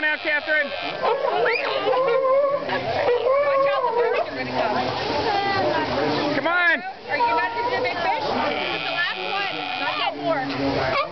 going out, Catherine? Come. On. Are you not into big fish? This is the last one. Not yet more.